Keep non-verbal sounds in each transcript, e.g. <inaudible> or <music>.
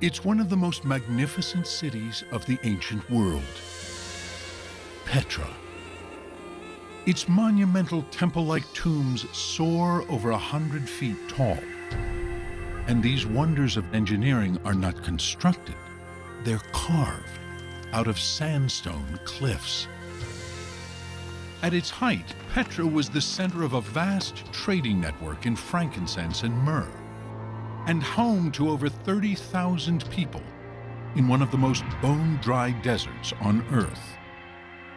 It's one of the most magnificent cities of the ancient world. Petra. Its monumental temple-like tombs soar over a hundred feet tall. And these wonders of engineering are not constructed, they're carved out of sandstone cliffs. At its height, Petra was the center of a vast trading network in frankincense and myrrh and home to over 30,000 people in one of the most bone-dry deserts on Earth.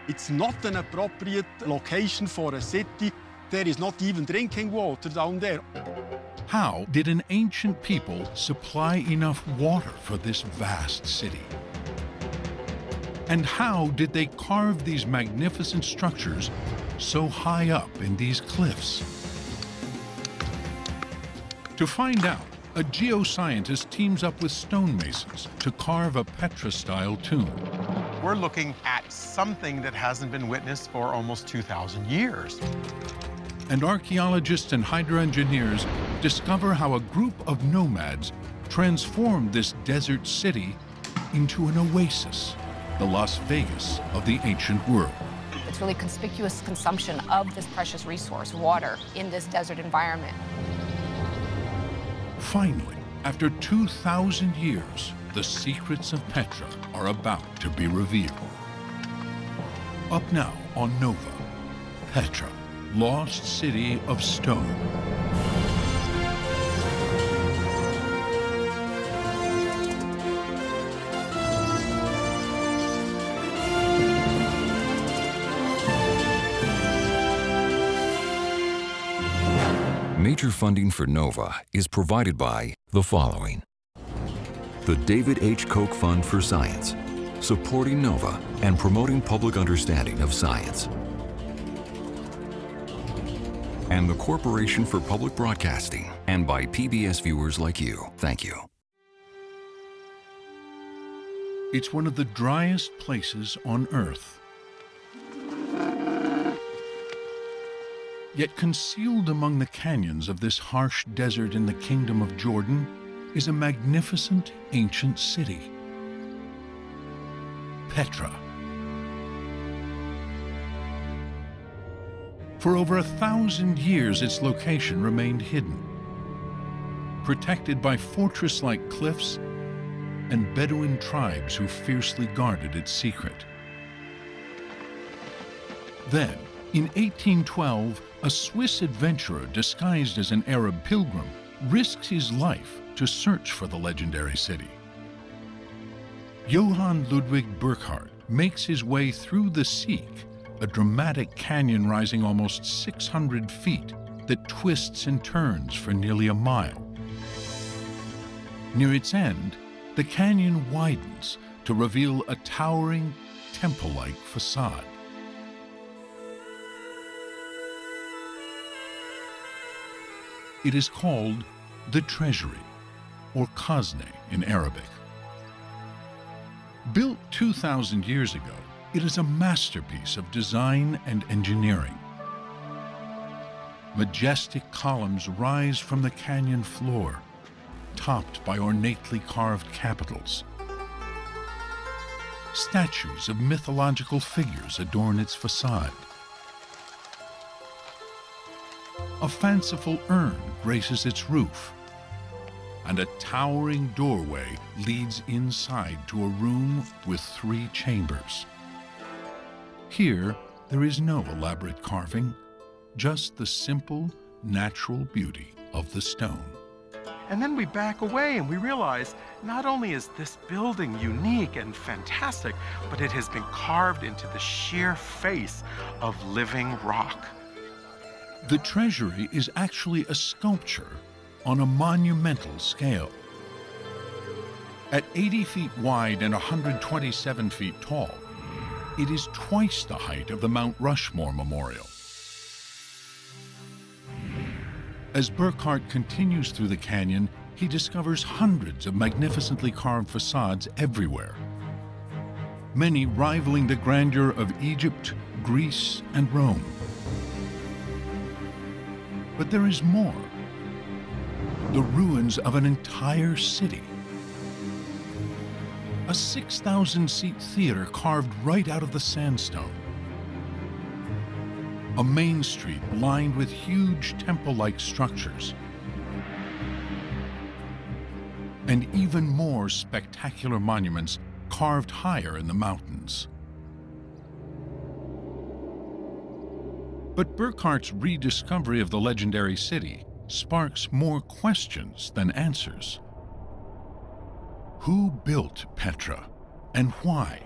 It's not an appropriate location for a city. There is not even drinking water down there. How did an ancient people supply enough water for this vast city? And how did they carve these magnificent structures so high up in these cliffs? To find out, a geoscientist teams up with stonemasons to carve a Petra-style tomb. We're looking at something that hasn't been witnessed for almost 2,000 years. And archaeologists and hydro engineers discover how a group of nomads transformed this desert city into an oasis, the Las Vegas of the ancient world. It's really conspicuous consumption of this precious resource, water, in this desert environment. Finally, after 2,000 years, the secrets of Petra are about to be revealed. Up now on Nova, Petra, lost city of stone. Major funding for NOVA is provided by the following. The David H. Koch Fund for Science, supporting NOVA and promoting public understanding of science. And the Corporation for Public Broadcasting, and by PBS viewers like you. Thank you. It's one of the driest places on Earth. Yet concealed among the canyons of this harsh desert in the Kingdom of Jordan is a magnificent ancient city. Petra. For over a thousand years, its location remained hidden, protected by fortress-like cliffs and Bedouin tribes who fiercely guarded its secret. Then, in 1812, a Swiss adventurer disguised as an Arab pilgrim risks his life to search for the legendary city. Johann Ludwig Burckhardt makes his way through the Siq, a dramatic canyon rising almost 600 feet that twists and turns for nearly a mile. Near its end, the canyon widens to reveal a towering, temple-like facade. It is called the Treasury, or Khazne in Arabic. Built 2,000 years ago, it is a masterpiece of design and engineering. Majestic columns rise from the canyon floor, topped by ornately carved capitals. Statues of mythological figures adorn its facade. A fanciful urn graces its roof, and a towering doorway leads inside to a room with three chambers. Here, there is no elaborate carving, just the simple, natural beauty of the stone. And then we back away and we realize not only is this building unique and fantastic, but it has been carved into the sheer face of living rock. The treasury is actually a sculpture on a monumental scale. At 80 feet wide and 127 feet tall, it is twice the height of the Mount Rushmore Memorial. As Burckhardt continues through the canyon, he discovers hundreds of magnificently carved facades everywhere, many rivaling the grandeur of Egypt, Greece, and Rome. But there is more. The ruins of an entire city. a 6,000 seat theater carved right out of the sandstone. A main street lined with huge temple like structures. And even more spectacular monuments carved higher in the mountains. But Burckhardt's rediscovery of the legendary city sparks more questions than answers. Who built Petra and why?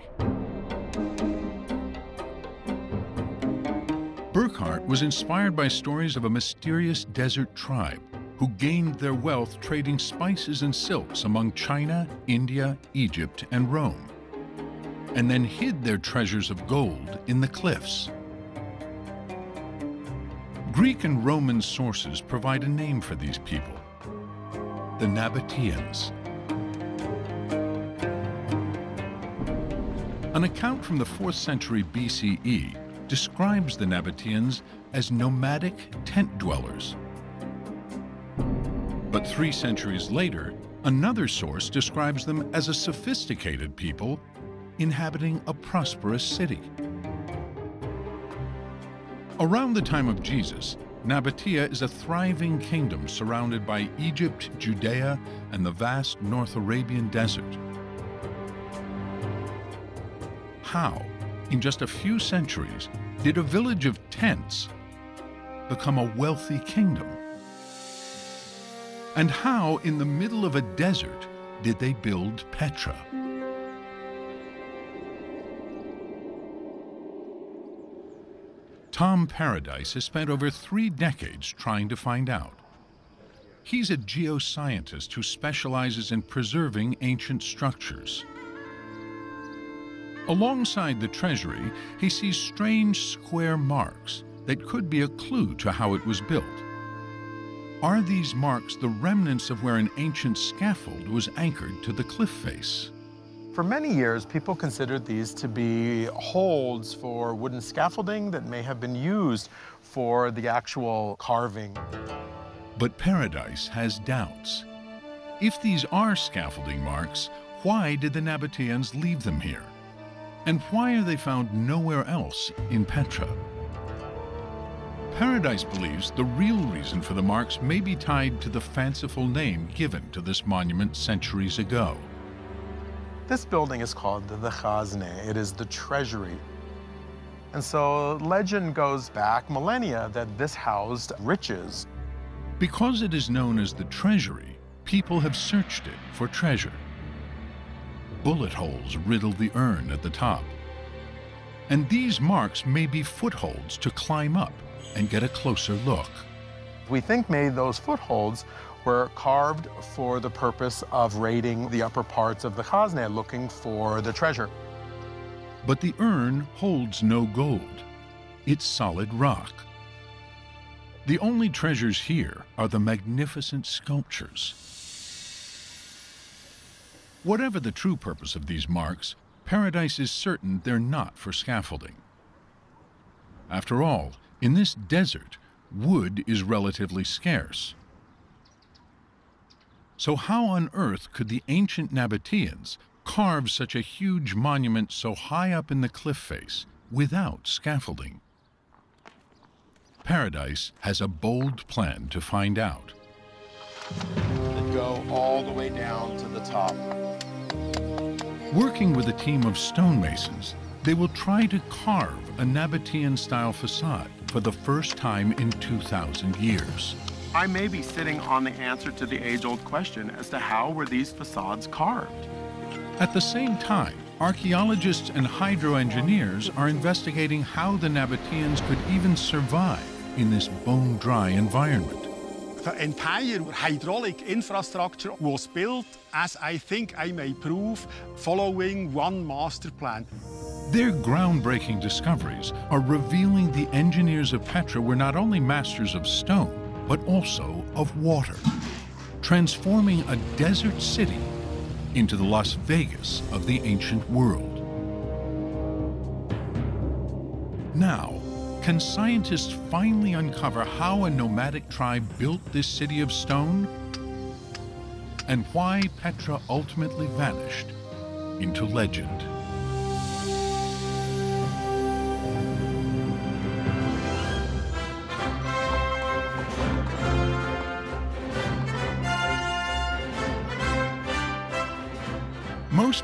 Burckhardt was inspired by stories of a mysterious desert tribe who gained their wealth trading spices and silks among China, India, Egypt, and Rome, and then hid their treasures of gold in the cliffs. Greek and Roman sources provide a name for these people, the Nabateans. An account from the 4th century BCE describes the Nabateans as nomadic tent dwellers. But three centuries later, another source describes them as a sophisticated people inhabiting a prosperous city. Around the time of Jesus, Nabatea is a thriving kingdom surrounded by Egypt, Judea, and the vast North Arabian desert how, in just a few centuries, did a village of tents become a wealthy kingdom? And how, in the middle of a desert, did they build Petra? Tom Paradise has spent over three decades trying to find out. He's a geoscientist who specializes in preserving ancient structures. Alongside the treasury, he sees strange square marks that could be a clue to how it was built. Are these marks the remnants of where an ancient scaffold was anchored to the cliff face? For many years, people considered these to be holds for wooden scaffolding that may have been used for the actual carving. But Paradise has doubts. If these are scaffolding marks, why did the Nabateans leave them here? And why are they found nowhere else in Petra? Paradise believes the real reason for the marks may be tied to the fanciful name given to this monument centuries ago. This building is called the Khazne. It is the treasury. And so legend goes back millennia that this housed riches. Because it is known as the treasury, people have searched it for treasure. Bullet holes riddle the urn at the top. And these marks may be footholds to climb up and get a closer look. We think maybe those footholds were carved for the purpose of raiding the upper parts of the Khazne, looking for the treasure. But the urn holds no gold. It's solid rock. The only treasures here are the magnificent sculptures. Whatever the true purpose of these marks, Paradise is certain they're not for scaffolding. After all, in this desert, wood is relatively scarce. So how on earth could the ancient Nabateans carve such a huge monument so high up in the cliff face without scaffolding? Paradise has a bold plan to find out. That go all the way down to the top. Working with a team of stonemasons, they will try to carve a Nabatean-style facade for the first time in 2,000 years. I may be sitting on the answer to the age-old question as to how were these facades carved. At the same time, archaeologists and hydroengineers are investigating how the Nabateans could even survive in this bone-dry environment. The entire hydraulic infrastructure was built, as I think I may prove, following one master plan. Their groundbreaking discoveries are revealing the engineers of Petra were not only masters of stone, but also of water, transforming a desert city into the Las Vegas of the ancient world. Now, can scientists finally uncover how a nomadic tribe built this city of stone? And why Petra ultimately vanished into legend.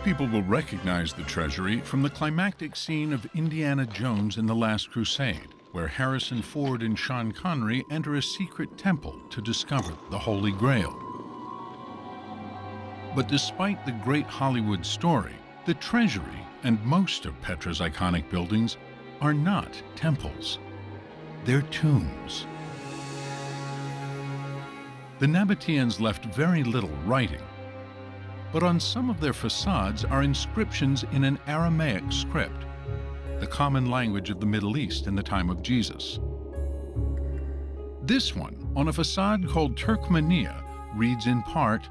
People will recognize the treasury from the climactic scene of Indiana Jones in The Last Crusade, where Harrison Ford and Sean Connery enter a secret temple to discover the Holy Grail. But despite the great Hollywood story, the treasury and most of Petra's iconic buildings are not temples. They're tombs. The Nabateans left very little writing, but on some of their facades are inscriptions in an Aramaic script, the common language of the Middle East in the time of Jesus. This one, on a facade called Turkmenia, reads in part,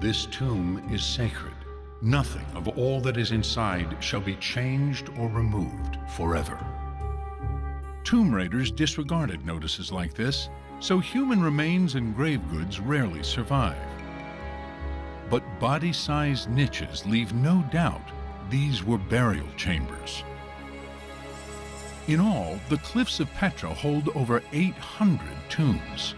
This tomb is sacred. Nothing of all that is inside shall be changed or removed forever. Tomb raiders disregarded notices like this, so human remains and grave goods rarely survive but body-sized niches leave no doubt these were burial chambers. In all, the cliffs of Petra hold over 800 tombs.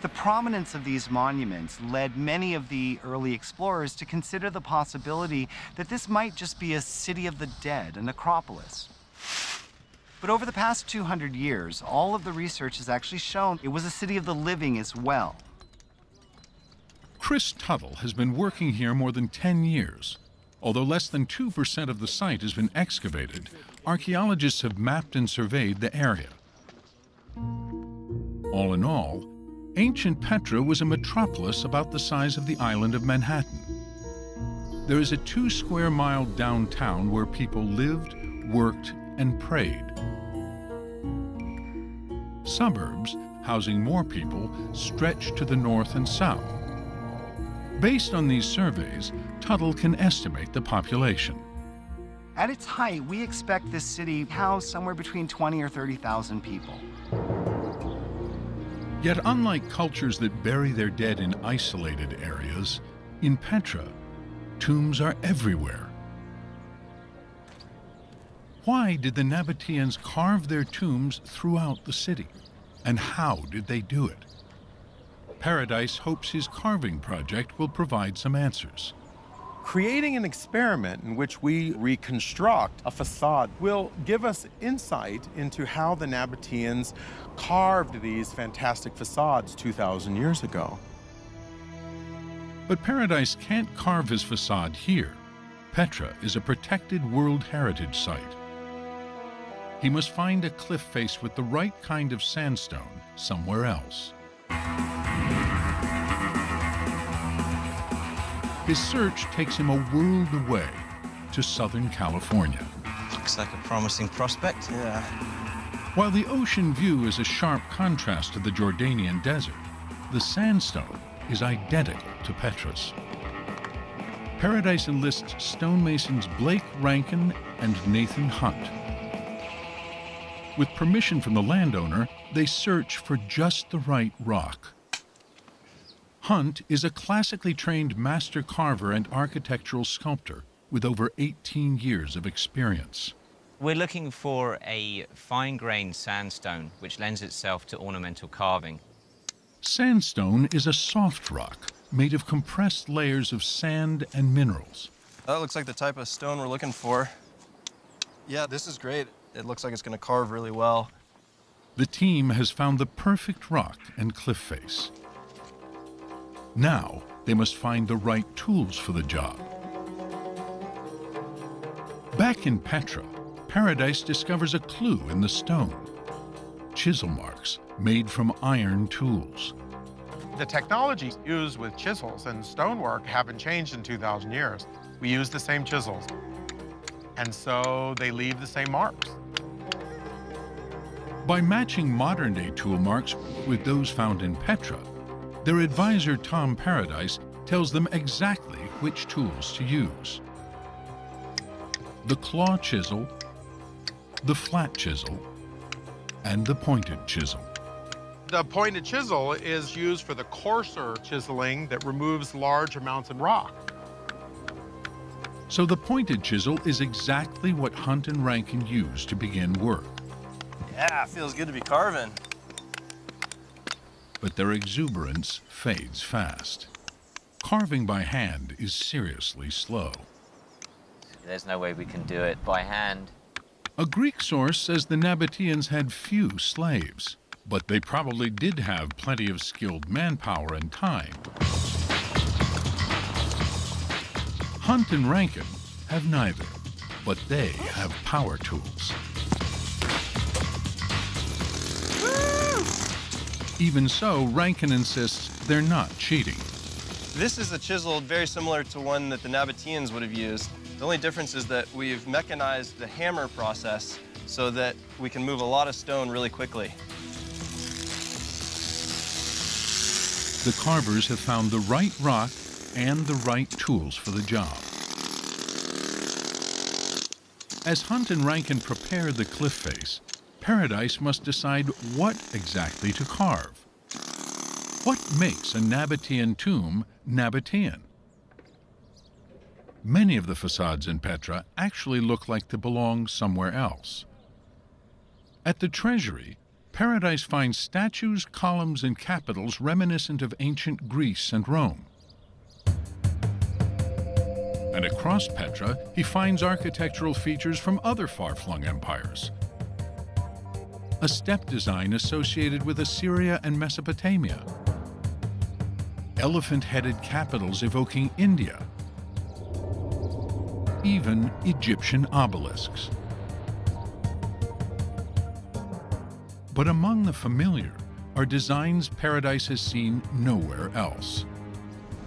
The prominence of these monuments led many of the early explorers to consider the possibility that this might just be a city of the dead, a necropolis. But over the past 200 years, all of the research has actually shown it was a city of the living as well. Chris Tuttle has been working here more than 10 years. Although less than 2% of the site has been excavated, archaeologists have mapped and surveyed the area. All in all, ancient Petra was a metropolis about the size of the island of Manhattan. There is a two square mile downtown where people lived, worked, and prayed. Suburbs, housing more people, stretch to the north and south. Based on these surveys, Tuttle can estimate the population. At its height, we expect this city house somewhere between 20 or 30,000 people. Yet unlike cultures that bury their dead in isolated areas, in Petra, tombs are everywhere. Why did the Nabateans carve their tombs throughout the city? And how did they do it? Paradise hopes his carving project will provide some answers. Creating an experiment in which we reconstruct a facade will give us insight into how the Nabateans carved these fantastic facades 2,000 years ago. But Paradise can't carve his facade here. Petra is a protected World Heritage Site. He must find a cliff face with the right kind of sandstone somewhere else. His search takes him a world away to Southern California. Looks like a promising prospect. Yeah. While the ocean view is a sharp contrast to the Jordanian desert, the sandstone is identical to Petra's. Paradise enlists stonemasons Blake Rankin and Nathan Hunt. With permission from the landowner, they search for just the right rock. Hunt is a classically trained master carver and architectural sculptor with over 18 years of experience. We're looking for a fine-grained sandstone which lends itself to ornamental carving. Sandstone is a soft rock made of compressed layers of sand and minerals. That looks like the type of stone we're looking for. Yeah, this is great. It looks like it's going to carve really well. The team has found the perfect rock and cliff face. Now they must find the right tools for the job. Back in Petra, Paradise discovers a clue in the stone. Chisel marks made from iron tools. The technologies used with chisels and stonework haven't changed in 2,000 years. We use the same chisels, and so they leave the same marks. By matching modern-day tool marks with those found in Petra, their advisor Tom Paradise tells them exactly which tools to use. The claw chisel, the flat chisel, and the pointed chisel. The pointed chisel is used for the coarser chiseling that removes large amounts of rock. So the pointed chisel is exactly what Hunt and Rankin used to begin work. Yeah, feels good to be carving. But their exuberance fades fast. Carving by hand is seriously slow. There's no way we can do it by hand. A Greek source says the Nabateans had few slaves, but they probably did have plenty of skilled manpower and time. Hunt and Rankin have neither, but they have power tools. Even so, Rankin insists they're not cheating. This is a chisel very similar to one that the Nabateans would have used. The only difference is that we've mechanized the hammer process so that we can move a lot of stone really quickly. The carvers have found the right rock and the right tools for the job. As Hunt and Rankin prepare the cliff face, Paradise must decide what exactly to carve. What makes a Nabatean tomb Nabatean? Many of the facades in Petra actually look like they belong somewhere else. At the treasury, Paradise finds statues, columns, and capitals reminiscent of ancient Greece and Rome. And across Petra, he finds architectural features from other far-flung empires. A step design associated with Assyria and Mesopotamia. Elephant-headed capitals evoking India. Even Egyptian obelisks. But among the familiar are designs Paradise has seen nowhere else.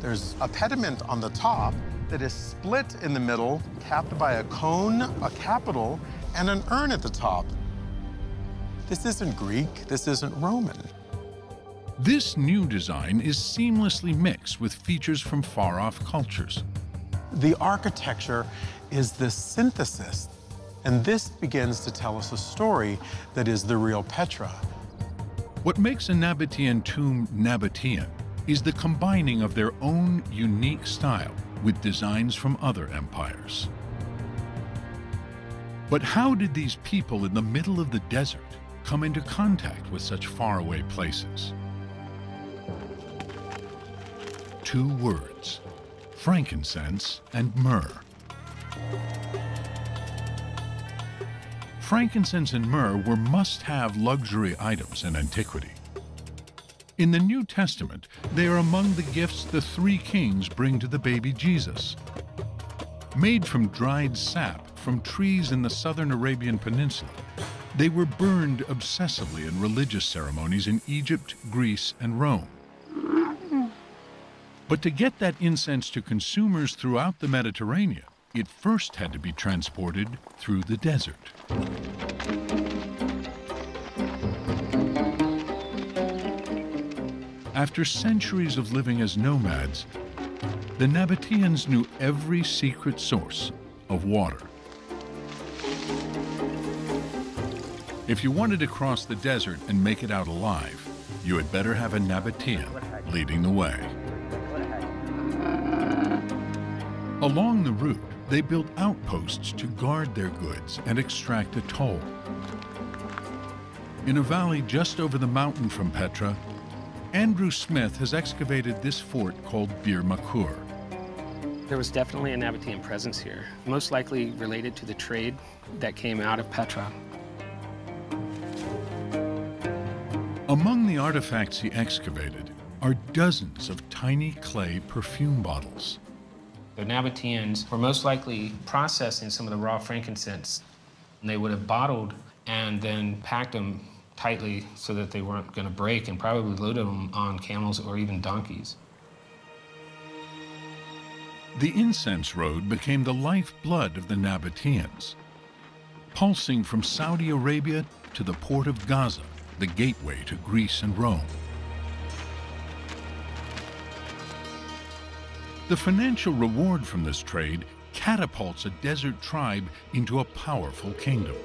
There's a pediment on the top that is split in the middle, capped by a cone, a capital, and an urn at the top. This isn't Greek, this isn't Roman. This new design is seamlessly mixed with features from far-off cultures. The architecture is the synthesis, and this begins to tell us a story that is the real Petra. What makes a Nabatean tomb Nabatean is the combining of their own unique style with designs from other empires. But how did these people in the middle of the desert come into contact with such faraway places? Two words, frankincense and myrrh. Frankincense and myrrh were must-have luxury items in antiquity. In the New Testament, they are among the gifts the three kings bring to the baby Jesus. Made from dried sap from trees in the southern Arabian Peninsula, they were burned obsessively in religious ceremonies in Egypt, Greece, and Rome. But to get that incense to consumers throughout the Mediterranean, it first had to be transported through the desert. After centuries of living as nomads, the Nabateans knew every secret source of water. If you wanted to cross the desert and make it out alive, you had better have a Nabatean leading the way. Along the route, they built outposts to guard their goods and extract a toll. In a valley just over the mountain from Petra, Andrew Smith has excavated this fort called Bir Madhkur. There was definitely a Nabatean presence here, most likely related to the trade that came out of Petra. Among the artifacts he excavated are dozens of tiny clay perfume bottles. The Nabateans were most likely processing some of the raw frankincense. And they would have bottled and then packed them tightly so that they weren't going to break and probably loaded them on camels or even donkeys. The incense road became the lifeblood of the Nabateans, pulsing from Saudi Arabia to the port of Gaza, the gateway to Greece and Rome. The financial reward from this trade catapults a desert tribe into a powerful kingdom.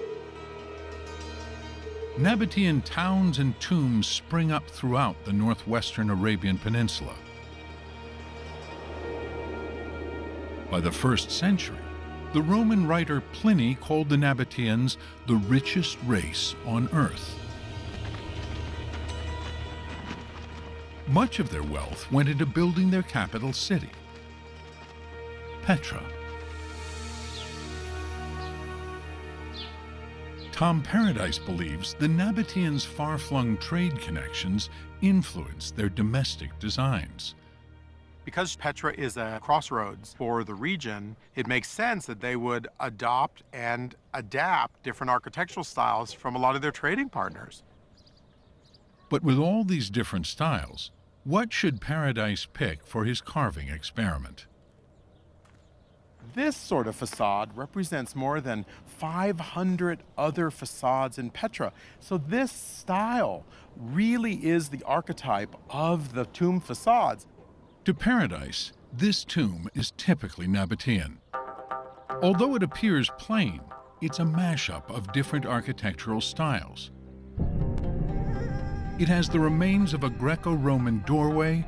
Nabatean towns and tombs spring up throughout the northwestern Arabian Peninsula. By the first century, the Roman writer Pliny called the Nabateans the richest race on earth. Much of their wealth went into building their capital city, Petra. Tom Paradise believes the Nabateans' far flung trade connections influenced their domestic designs. Because Petra is a crossroads for the region, it makes sense that they would adopt and adapt different architectural styles from a lot of their trading partners. But with all these different styles, what should Paradise pick for his carving experiment? This sort of facade represents more than 500 other facades in Petra. So this style really is the archetype of the tomb facades. To Paradise, this tomb is typically Nabatean. Although it appears plain, it's a mashup of different architectural styles. It has the remains of a Greco-Roman doorway,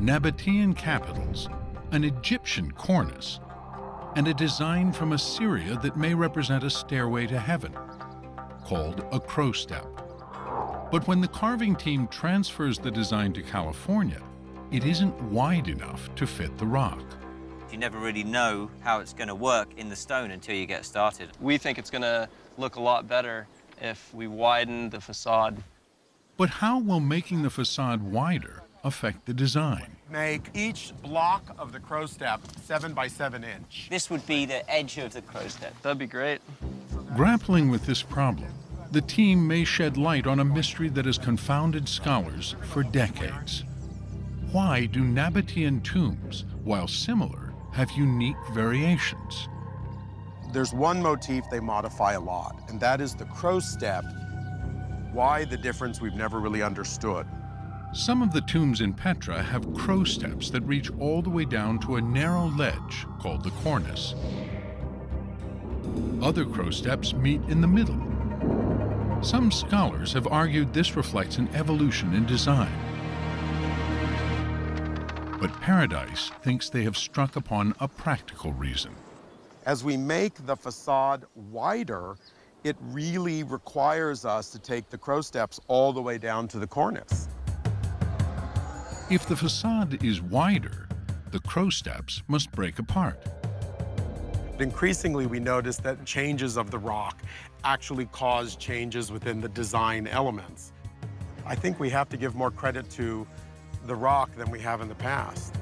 Nabatean capitals, an Egyptian cornice, and a design from Assyria that may represent a stairway to heaven, called a crow step. But when the carving team transfers the design to California, it isn't wide enough to fit the rock. You never really know how it's going to work in the stone until you get started. We think it's going to look a lot better if we widen the facade. But how will making the facade wider affect the design? Make each block of the crow step seven by seven inch. This would be the edge of the crow step. That'd be great. Grappling with this problem, the team may shed light on a mystery that has confounded scholars for decades. Why do Nabatean tombs, while similar, have unique variations? There's one motif they modify a lot, and that is the crow step. Why the difference we've never really understood. Some of the tombs in Petra have crow steps that reach all the way down to a narrow ledge called the cornice. Other crow steps meet in the middle. Some scholars have argued this reflects an evolution in design. But Paradise thinks they have struck upon a practical reason. As we make the facade wider, it really requires us to take the crow steps all the way down to the cornice. If the facade is wider, the crow steps must break apart. Increasingly, we notice that changes of the rock actually cause changes within the design elements. I think we have to give more credit to the rock than we have in the past.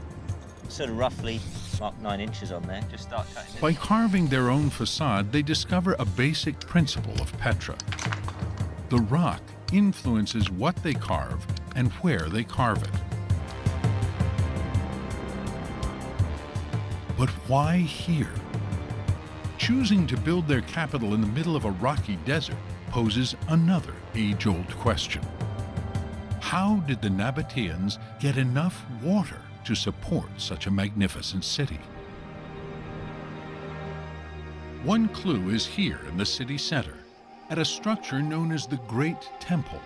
Sort of roughly mark nine inches on there. Just start cutting it. By carving their own facade, they discover a basic principle of Petra. The rock influences what they carve and where they carve it. But why here? Choosing to build their capital in the middle of a rocky desert poses another age-old question. How did the Nabateans get enough water to support such a magnificent city? One clue is here in the city center, at a structure known as the Great Temple.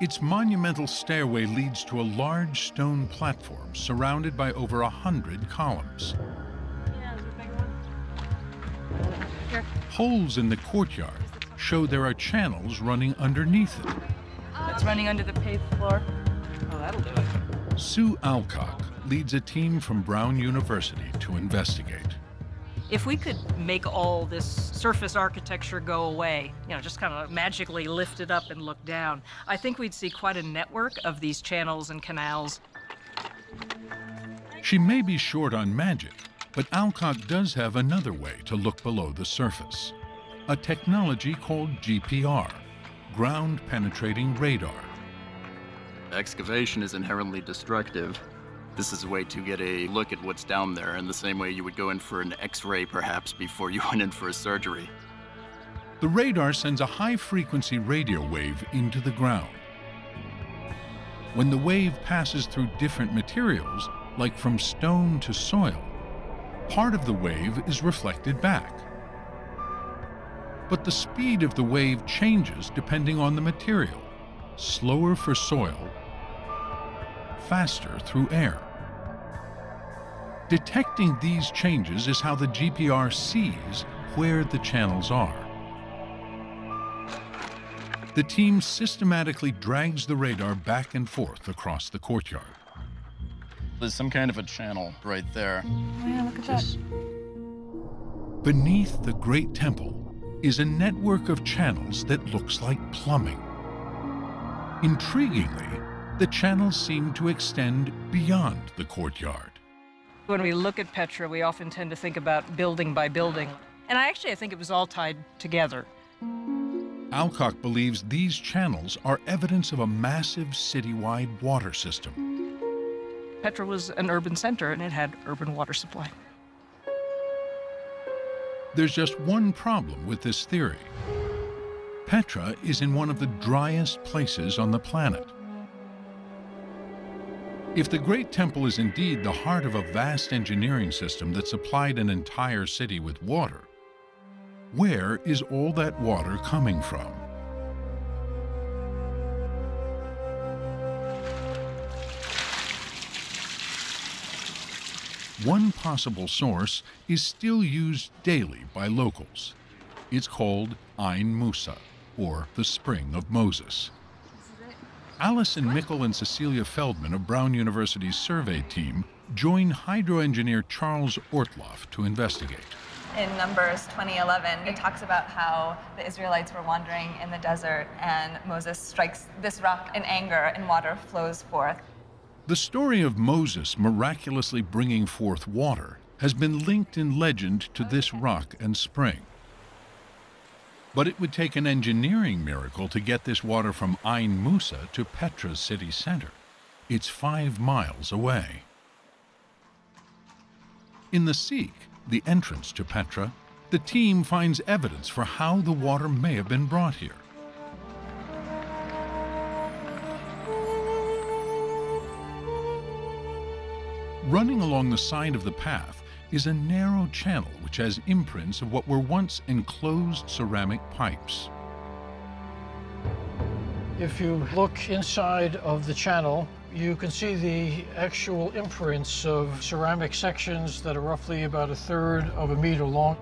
Its monumental stairway leads to a large stone platform surrounded by over a hundred columns. Holes in the courtyard show there are channels running underneath it. It's running under the paved floor. Oh, that'll do it. Sue Alcock leads a team from Brown University to investigate. If we could make all this surface architecture go away, you know, just kind of magically lift it up and look down, I think we'd see quite a network of these channels and canals. She may be short on magic, but Alcock does have another way to look below the surface. A technology called GPR, ground penetrating radar. Excavation is inherently destructive. This is a way to get a look at what's down there in the same way you would go in for an x-ray perhaps before you <laughs> went in for a surgery. The radar sends a high-frequency radio wave into the ground. When the wave passes through different materials, like from stone to soil, part of the wave is reflected back. But the speed of the wave changes depending on the material, slower for soil, faster through air. Detecting these changes is how the GPR sees where the channels are. The team systematically drags the radar back and forth across the courtyard. There's some kind of a channel right there. Oh, yeah, look at that. Beneath the Great Temple is a network of channels that looks like plumbing. Intriguingly, the channels seem to extend beyond the courtyard. When we look at Petra, we often tend to think about building by building. And I actually I think it was all tied together. Alcock believes these channels are evidence of a massive citywide water system. Petra was an urban center and it had urban water supply. There's just one problem with this theory. Petra is in one of the driest places on the planet. If the Great Temple is indeed the heart of a vast engineering system that supplied an entire city with water, where is all that water coming from? One possible source is still used daily by locals. It's called Ain Musa, or the Spring of Moses. Alison Mickle and Cecilia Feldman of Brown University's survey team join hydroengineer Charles Ortloff to investigate. In Numbers 2011, it talks about how the Israelites were wandering in the desert and Moses strikes this rock in anger and water flows forth. The story of Moses miraculously bringing forth water has been linked in legend to this rock and spring. But it would take an engineering miracle to get this water from Ain Musa to Petra's city center. It's five miles away. In the Siq, the entrance to Petra, the team finds evidence for how the water may have been brought here. Running along the side of the path is a narrow channel which has imprints of what were once enclosed ceramic pipes. If you look inside of the channel, you can see the actual imprints of ceramic sections that are roughly about a third of a meter long.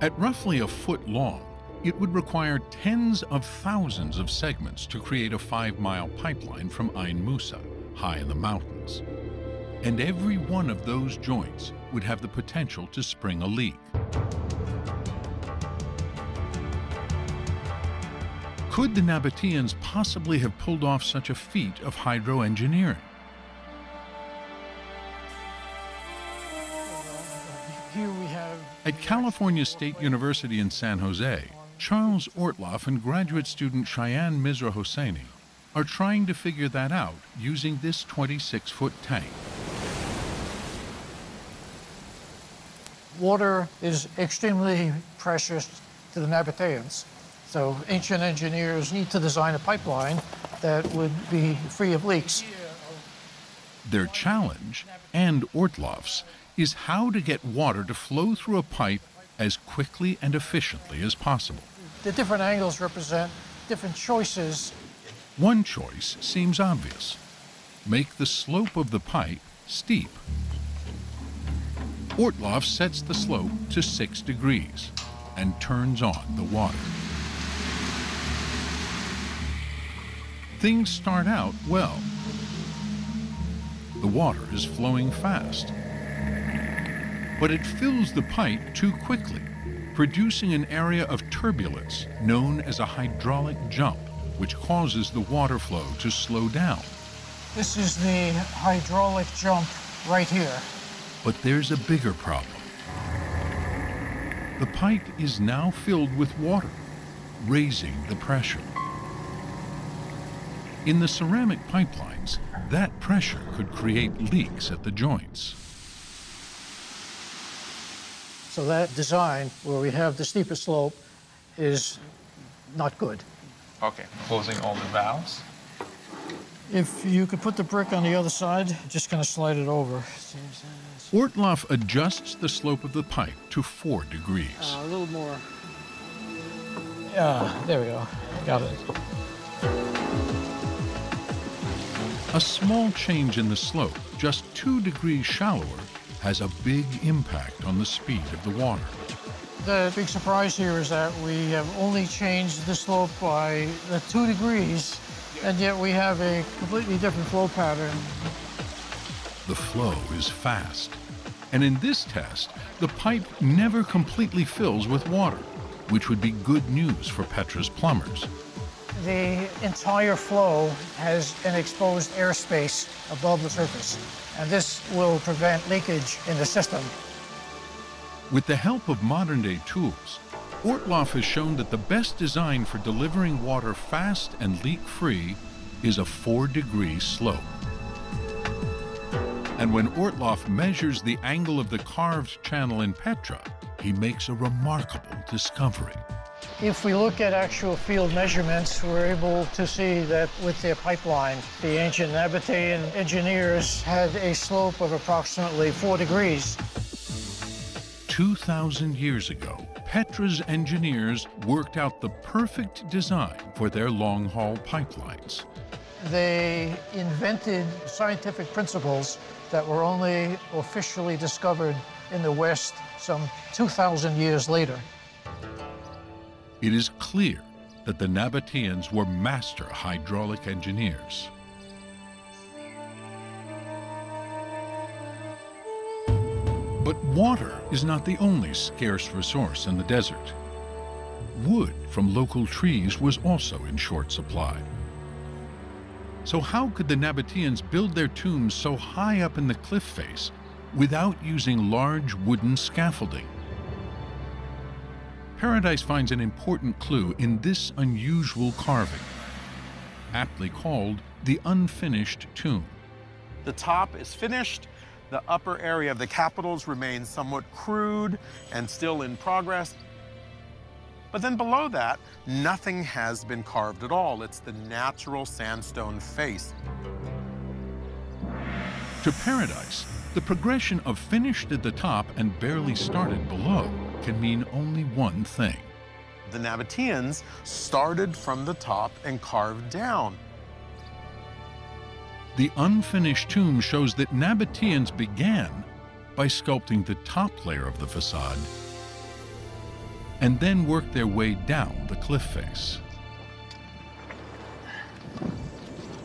At roughly a foot long, it would require tens of thousands of segments to create a five-mile pipeline from Ain Musa, high in the mountains. And every one of those joints would have the potential to spring a leak. Could the Nabateans possibly have pulled off such a feat of hydroengineering? Here we have At California State University in San Jose, Charles Ortloff and graduate student Cheyenne Mizra Hosseini are trying to figure that out using this 26-foot tank. Water is extremely precious to the Nabateans. So ancient engineers need to design a pipeline that would be free of leaks. Their challenge, and Ortloff's, is how to get water to flow through a pipe as quickly and efficiently as possible. The different angles represent different choices. One choice seems obvious. Make the slope of the pipe steep. Ortloff sets the slope to 6 degrees and turns on the water. Things start out well. The water is flowing fast. But it fills the pipe too quickly, producing an area of turbulence known as a hydraulic jump, which causes the water flow to slow down. This is the hydraulic jump right here. But there's a bigger problem. The pipe is now filled with water, raising the pressure. In the ceramic pipelines, that pressure could create leaks at the joints. So that design, where we have the steeper slope, is not good. Okay, closing all the valves. If you could put the brick on the other side, just kind of slide it over. Ortloff adjusts the slope of the pipe to 4 degrees. Uh, a little more. Yeah, there we go. Got it. A small change in the slope, just 2 degrees shallower, has a big impact on the speed of the water. The big surprise here is that we have only changed the slope by uh, two degrees, and yet we have a completely different flow pattern. The flow is fast. And in this test, the pipe never completely fills with water, which would be good news for Petra's plumbers. The entire flow has an exposed airspace above the surface, and this will prevent leakage in the system. With the help of modern-day tools, Ortloff has shown that the best design for delivering water fast and leak-free is a four-degree slope. And when Ortloff measures the angle of the carved channel in Petra, he makes a remarkable discovery. If we look at actual field measurements, we're able to see that with their pipeline, the ancient Nabatean engineers had a slope of approximately four degrees. 2,000 years ago, Petra's engineers worked out the perfect design for their long-haul pipelines. They invented scientific principles that were only officially discovered in the West some 2,000 years later. It is clear that the Nabateans were master hydraulic engineers. But water is not the only scarce resource in the desert. Wood from local trees was also in short supply. So how could the Nabateans build their tombs so high up in the cliff face without using large wooden scaffolding? Paradise finds an important clue in this unusual carving, aptly called the unfinished tomb. The top is finished. The upper area of the capitals remains somewhat crude and still in progress. But then below that, nothing has been carved at all. It's the natural sandstone face. To Paradise, the progression of finished at the top and barely started below can mean only one thing. The Nabateans started from the top and carved down. The unfinished tomb shows that Nabateans began by sculpting the top layer of the facade and then work their way down the cliff face.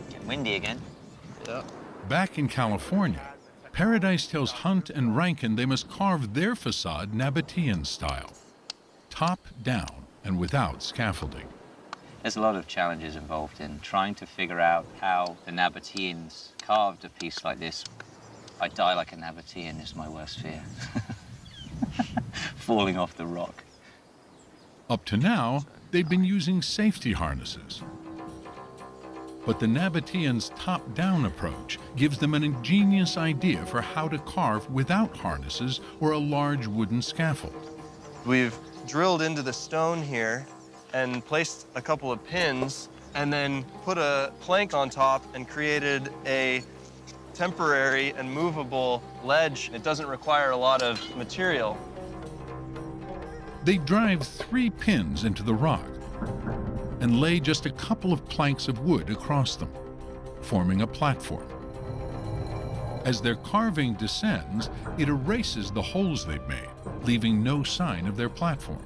Getting windy again. Yeah. Back in California, Paradise tells Hunt and Rankin they must carve their facade Nabatean style, top down and without scaffolding. There's a lot of challenges involved in trying to figure out how the Nabateans carved a piece like this. I die like a Nabatean is my worst fear. <laughs> Falling off the rock. Up to now, they've been using safety harnesses. But the Nabateans' top-down approach gives them an ingenious idea for how to carve without harnesses or a large wooden scaffold. We've drilled into the stone here and placed a couple of pins and then put a plank on top and created a temporary and movable ledge. It doesn't require a lot of material. They drive three pins into the rock and lay just a couple of planks of wood across them, forming a platform. As their carving descends, it erases the holes they've made, leaving no sign of their platform.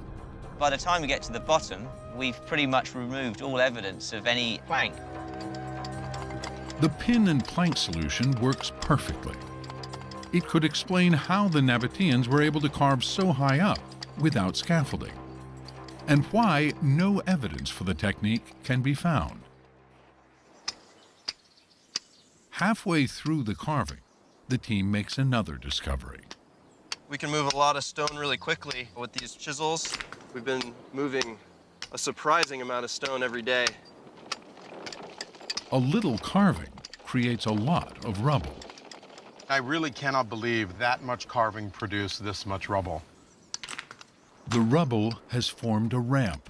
By the time we get to the bottom, we've pretty much removed all evidence of any plank. The pin and plank solution works perfectly. It could explain how the Nabateans were able to carve so high up without scaffolding, and why no evidence for the technique can be found. Halfway through the carving, the team makes another discovery. We can move a lot of stone really quickly with these chisels. We've been moving a surprising amount of stone every day. A little carving creates a lot of rubble. I really cannot believe that much carving produced this much rubble. The rubble has formed a ramp.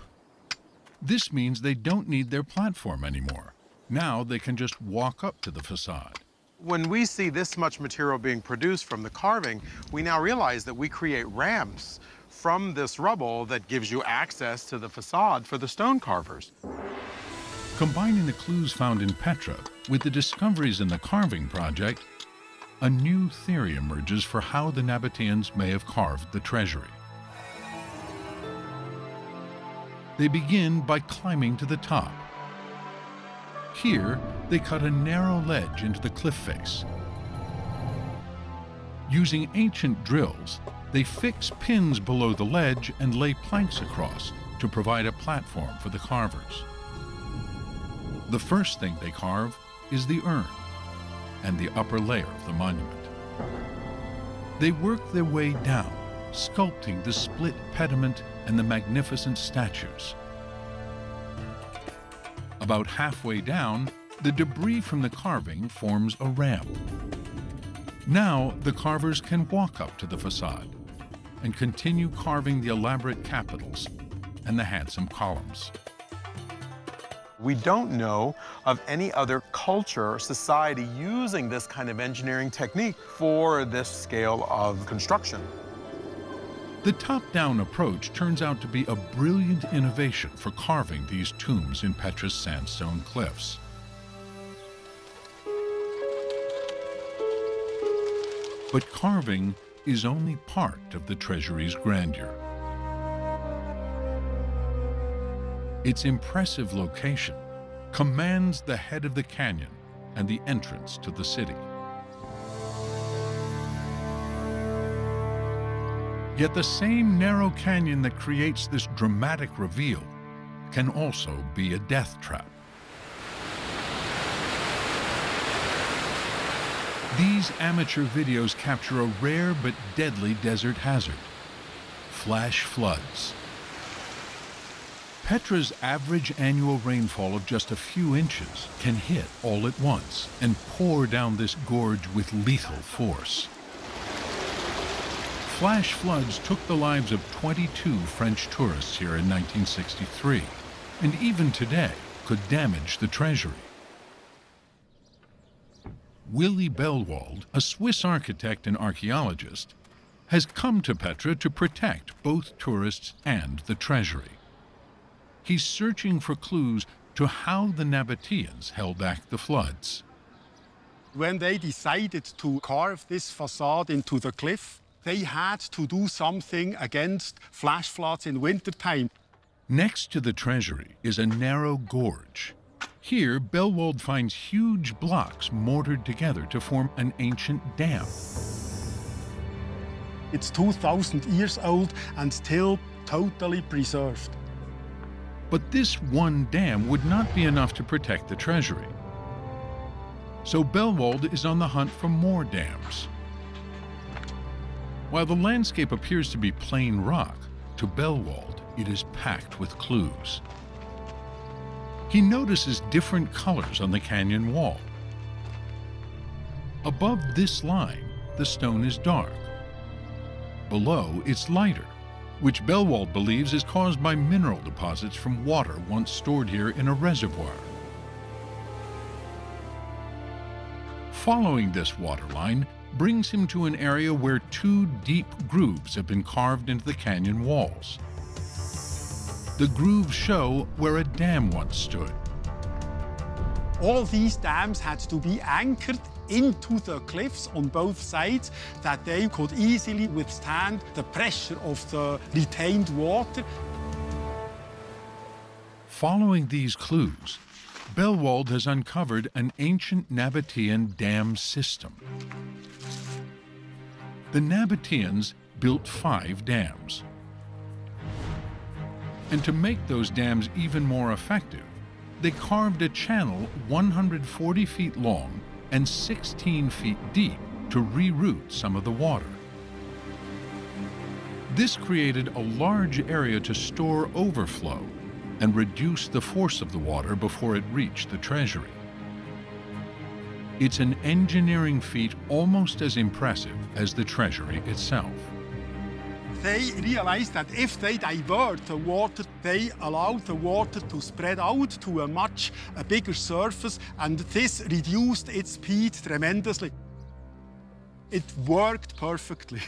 This means they don't need their platform anymore. Now they can just walk up to the facade. When we see this much material being produced from the carving, we now realize that we create ramps from this rubble that gives you access to the facade for the stone carvers. Combining the clues found in Petra with the discoveries in the carving project, a new theory emerges for how the Nabateans may have carved the treasury. They begin by climbing to the top. Here, they cut a narrow ledge into the cliff face. Using ancient drills, they fix pins below the ledge and lay planks across to provide a platform for the carvers. The first thing they carve is the urn and the upper layer of the monument. They work their way down, sculpting the split pediment and the magnificent statues. About halfway down, the debris from the carving forms a ramp. Now the carvers can walk up to the facade and continue carving the elaborate capitals and the handsome columns. We don't know of any other culture or society using this kind of engineering technique for this scale of construction. The top-down approach turns out to be a brilliant innovation for carving these tombs in Petra's sandstone cliffs. But carving is only part of the treasury's grandeur. Its impressive location commands the head of the canyon and the entrance to the city. Yet the same narrow canyon that creates this dramatic reveal can also be a death trap. These amateur videos capture a rare but deadly desert hazard, flash floods. Petra's average annual rainfall of just a few inches can hit all at once and pour down this gorge with lethal force. Flash floods took the lives of 22 French tourists here in 1963, and even today could damage the treasury. Willy Bellwald, a Swiss architect and archaeologist, has come to Petra to protect both tourists and the treasury. He's searching for clues to how the Nabateans held back the floods. When they decided to carve this facade into the cliff, they had to do something against flash floods in wintertime. Next to the treasury is a narrow gorge. Here, Bellwald finds huge blocks mortared together to form an ancient dam. It's 2,000 years old and still totally preserved. But this one dam would not be enough to protect the treasury. So Bellwald is on the hunt for more dams. While the landscape appears to be plain rock, to Bellwald it is packed with clues. He notices different colors on the canyon wall. Above this line, the stone is dark. Below, it's lighter which Bellwald believes is caused by mineral deposits from water once stored here in a reservoir. Following this waterline brings him to an area where two deep grooves have been carved into the canyon walls. The grooves show where a dam once stood. All these dams had to be anchored into the cliffs on both sides that they could easily withstand the pressure of the retained water. Following these clues, Bellwald has uncovered an ancient Nabatean dam system. The Nabateans built five dams. And to make those dams even more effective, they carved a channel 140 feet long and 16 feet deep to reroute some of the water. This created a large area to store overflow and reduce the force of the water before it reached the treasury. It's an engineering feat almost as impressive as the treasury itself. They realized that if they divert the water, they allow the water to spread out to a much a bigger surface, and this reduced its speed tremendously. It worked perfectly.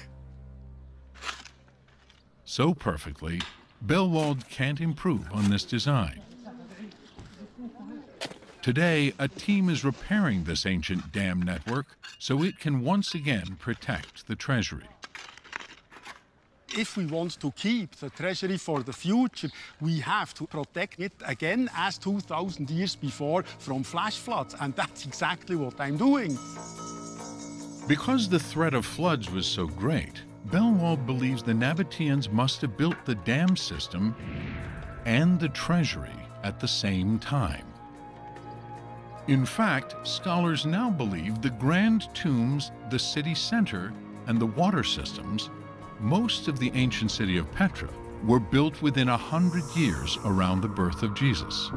So perfectly, Bellwald can't improve on this design. Today, a team is repairing this ancient dam network so it can once again protect the treasury. If we want to keep the treasury for the future, we have to protect it again as 2,000 years before from flash floods, and that's exactly what I'm doing. Because the threat of floods was so great, Bellwald believes the Nabateans must have built the dam system and the treasury at the same time. In fact, scholars now believe the grand tombs, the city center, and the water systems, most of the ancient city of Petra, were built within a hundred years around the birth of Jesus.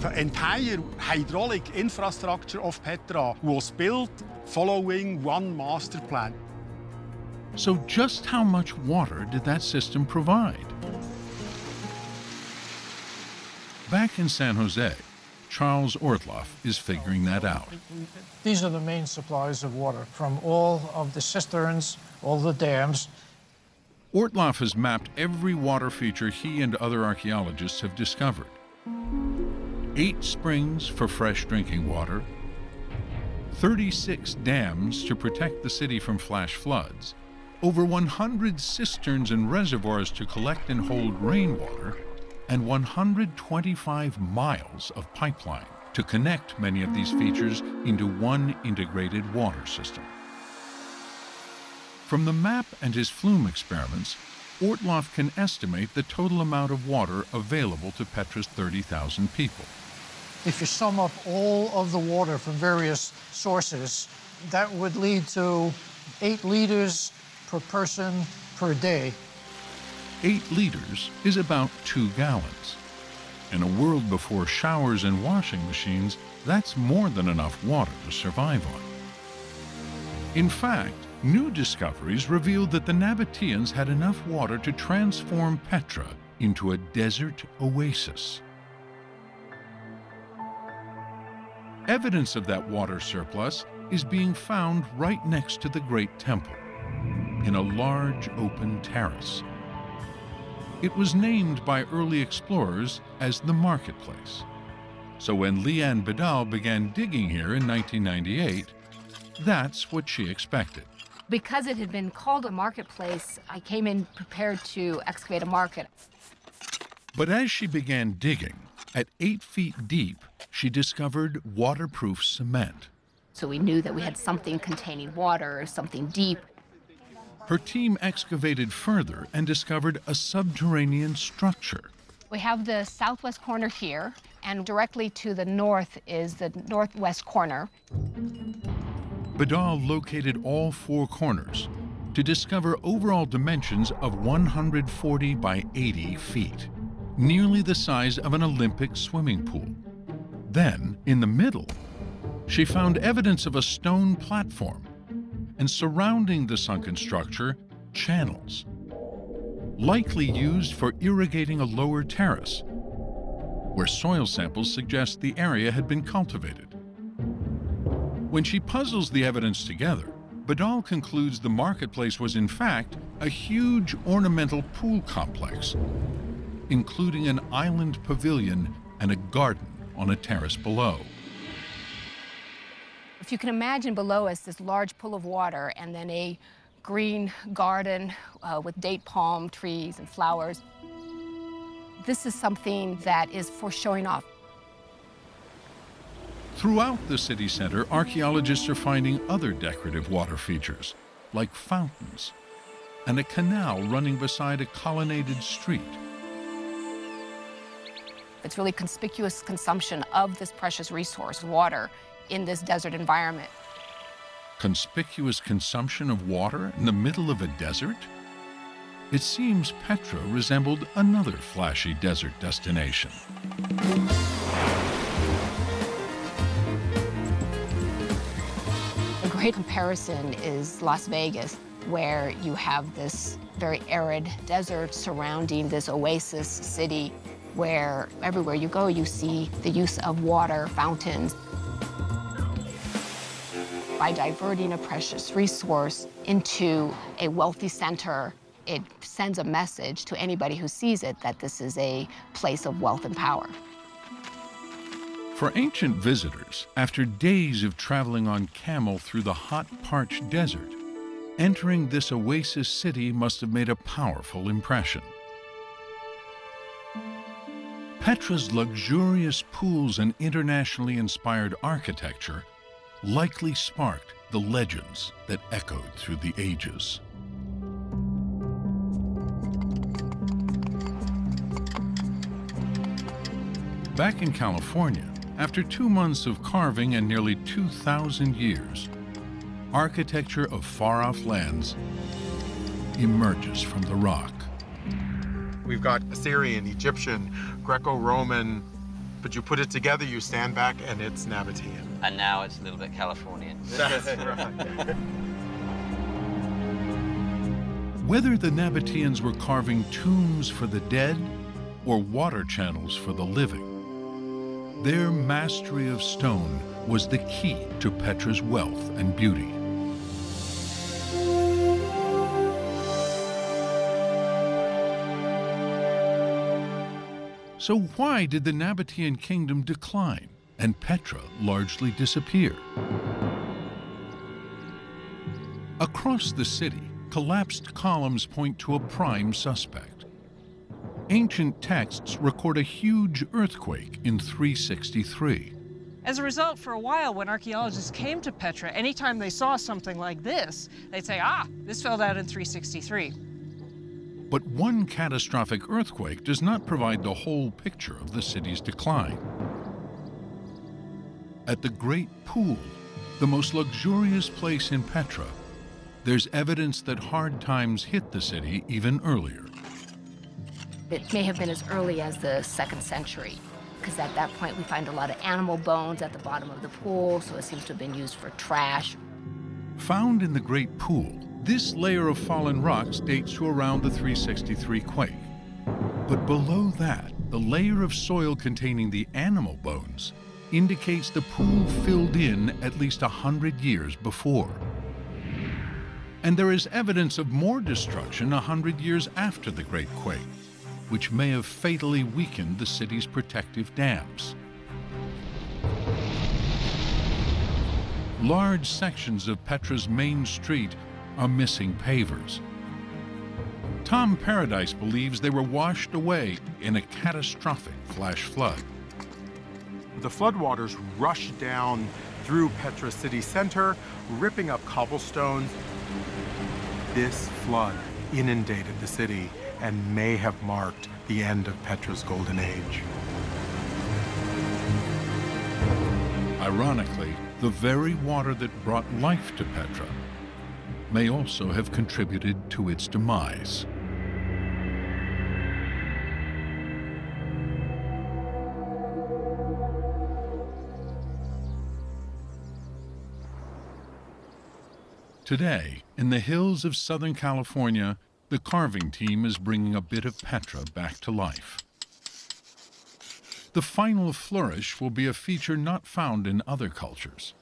The entire hydraulic infrastructure of Petra was built following one master plan. So just how much water did that system provide? Back in San Jose, Charles Ortloff is figuring that out. These are the main supplies of water from all of the cisterns, all the dams. Ortloff has mapped every water feature he and other archaeologists have discovered. Eight springs for fresh drinking water, 36 dams to protect the city from flash floods, over 100 cisterns and reservoirs to collect and hold rainwater, and 125 miles of pipeline to connect many of these features into one integrated water system. From the map and his flume experiments, Ortloff can estimate the total amount of water available to Petra's 30,000 people. If you sum up all of the water from various sources, that would lead to eight liters per person per day Eight liters is about two gallons. In a world before showers and washing machines, that's more than enough water to survive on. In fact, new discoveries revealed that the Nabateans had enough water to transform Petra into a desert oasis. Evidence of that water surplus is being found right next to the Great Temple, in a large open terrace. It was named by early explorers as the Marketplace. So when Leigh-Ann Bedal began digging here in 1998, that's what she expected. Because it had been called a marketplace, I came in prepared to excavate a market. But as she began digging, at eight feet deep, she discovered waterproof cement. So we knew that we had something containing water, or something deep, her team excavated further and discovered a subterranean structure. We have the southwest corner here, and directly to the north is the northwest corner. Bedal located all four corners to discover overall dimensions of 140 by 80 feet, nearly the size of an Olympic swimming pool. Then, in the middle, she found evidence of a stone platform and surrounding the sunken structure, channels, likely used for irrigating a lower terrace, where soil samples suggest the area had been cultivated. When she puzzles the evidence together, Bedal concludes the marketplace was in fact a huge ornamental pool complex, including an island pavilion and a garden on a terrace below. If you can imagine below us this large pool of water and then a green garden uh, with date palm trees and flowers, this is something that is for showing off. Throughout the city center, archaeologists are finding other decorative water features, like fountains and a canal running beside a colonnaded street. It's really conspicuous consumption of this precious resource, water, in this desert environment. Conspicuous consumption of water in the middle of a desert? It seems Petra resembled another flashy desert destination. A great comparison is Las Vegas, where you have this very arid desert surrounding this oasis city where everywhere you go you see the use of water, fountains, by diverting a precious resource into a wealthy center, it sends a message to anybody who sees it that this is a place of wealth and power. For ancient visitors, after days of traveling on camel through the hot, parched desert, entering this oasis city must have made a powerful impression. Petra's luxurious pools and internationally inspired architecture likely sparked the legends that echoed through the ages. Back in California, after two months of carving and nearly 2,000 years, architecture of far-off lands emerges from the rock. We've got Assyrian, Egyptian, Greco-Roman, but you put it together, you stand back, and it's Nabatean. And now it's a little bit Californian. <laughs> That's right. Whether the Nabateans were carving tombs for the dead or water channels for the living, their mastery of stone was the key to Petra's wealth and beauty. So why did the Nabatean kingdom decline and Petra largely disappear? Across the city, collapsed columns point to a prime suspect. Ancient texts record a huge earthquake in 363. As a result, for a while, when archaeologists came to Petra, anytime they saw something like this, they'd say, ah, this fell down in 363. But one catastrophic earthquake does not provide the whole picture of the city's decline. At the Great Pool, the most luxurious place in Petra, there's evidence that hard times hit the city even earlier. It may have been as early as the second century, because at that point we find a lot of animal bones at the bottom of the pool, so it seems to have been used for trash. Found in the Great Pool, this layer of fallen rocks dates to around the 363 quake. But below that, the layer of soil containing the animal bones indicates the pool filled in at least a hundred years before. And there is evidence of more destruction a hundred years after the Great Quake, which may have fatally weakened the city's protective dams. Large sections of Petra's main street are missing pavers. Tom Paradise believes they were washed away in a catastrophic flash flood. The floodwaters rushed down through Petra city center, ripping up cobblestones. This flood inundated the city and may have marked the end of Petra's golden age. Ironically, the very water that brought life to Petra may also have contributed to its demise. Today, in the hills of Southern California, the carving team is bringing a bit of Petra back to life. The final flourish will be a feature not found in other cultures.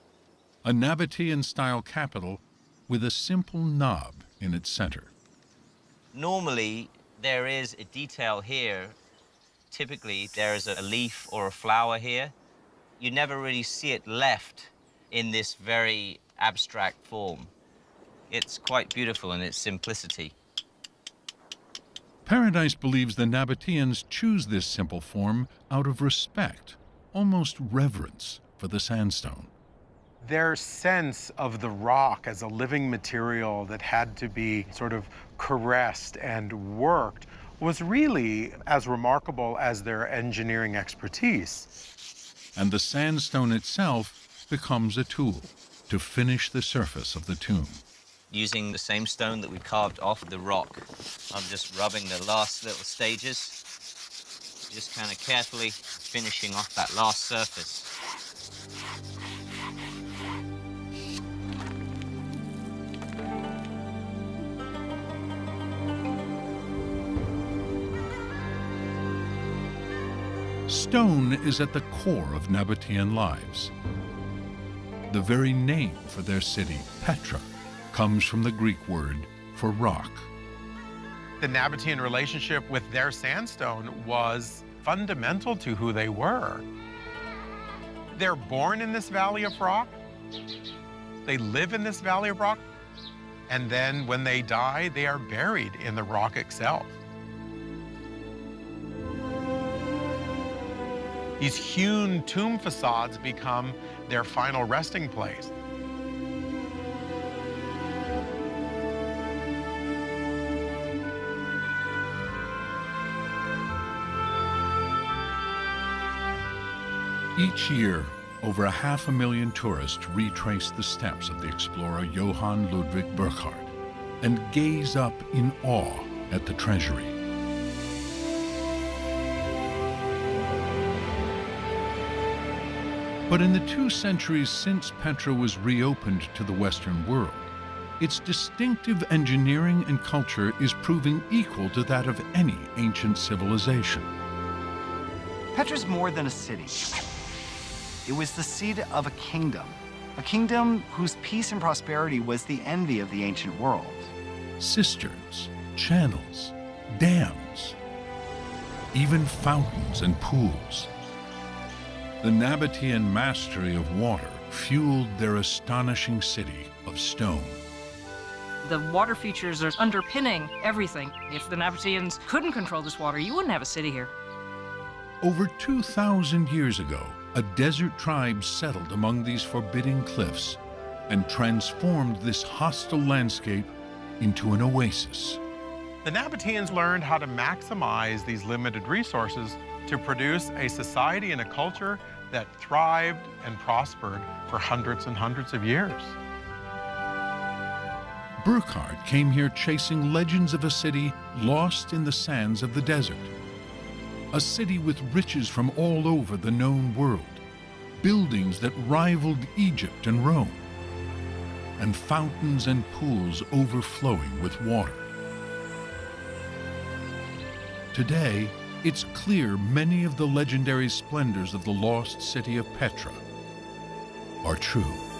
A Nabatean-style capital with a simple knob in its center. Normally, there is a detail here. Typically, there is a leaf or a flower here. You never really see it left in this very abstract form. It's quite beautiful in its simplicity. Paradise believes the Nabateans choose this simple form out of respect, almost reverence, for the sandstone their sense of the rock as a living material that had to be sort of caressed and worked was really as remarkable as their engineering expertise. And the sandstone itself becomes a tool to finish the surface of the tomb. Using the same stone that we carved off the rock, I'm just rubbing the last little stages, just kind of carefully finishing off that last surface. Stone is at the core of Nabatean lives. The very name for their city, Petra, comes from the Greek word for rock. The Nabatean relationship with their sandstone was fundamental to who they were. They're born in this valley of rock. They live in this valley of rock. And then when they die, they are buried in the rock itself. These hewn tomb facades become their final resting place. Each year, over a half a million tourists retrace the steps of the explorer Johann Ludwig Burckhardt and gaze up in awe at the treasury. But in the two centuries since Petra was reopened to the Western world, its distinctive engineering and culture is proving equal to that of any ancient civilization. Petra's more than a city. It was the seat of a kingdom, a kingdom whose peace and prosperity was the envy of the ancient world. Cisterns, channels, dams, even fountains and pools. The Nabatean mastery of water fueled their astonishing city of stone. The water features are underpinning everything. If the Nabateans couldn't control this water, you wouldn't have a city here. Over 2,000 years ago, a desert tribe settled among these forbidding cliffs and transformed this hostile landscape into an oasis. The Nabateans learned how to maximize these limited resources to produce a society and a culture that thrived and prospered for hundreds and hundreds of years. Burckhardt came here chasing legends of a city lost in the sands of the desert. A city with riches from all over the known world, buildings that rivaled Egypt and Rome, and fountains and pools overflowing with water. Today, it's clear many of the legendary splendors of the lost city of Petra are true.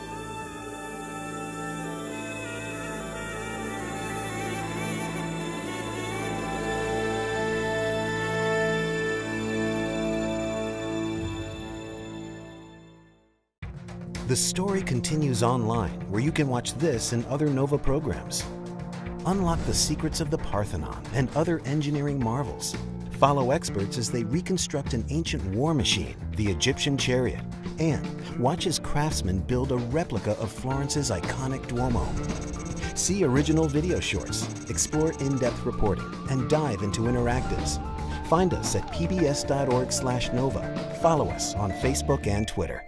The story continues online, where you can watch this and other NOVA programs. Unlock the secrets of the Parthenon and other engineering marvels. Follow experts as they reconstruct an ancient war machine, the Egyptian chariot, and watch as craftsmen build a replica of Florence's iconic Duomo. See original video shorts, explore in-depth reporting, and dive into interactives. Find us at pbs.org/nova. Follow us on Facebook and Twitter.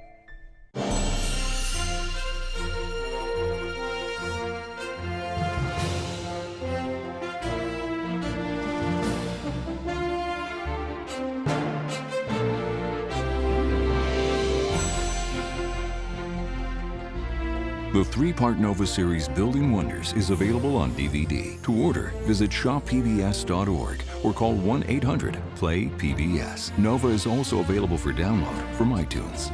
Three-part Nova series Building Wonders is available on DVD. To order, visit shoppbs.org or call 1-800-PLAY-PBS. Nova is also available for download from iTunes.